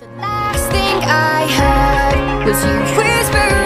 The last thing I heard was you whisper